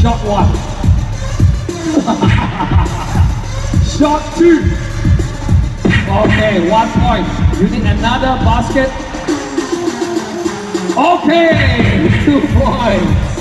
Shot one. Shot two. Okay, one point. You need another basket. Okay, two points.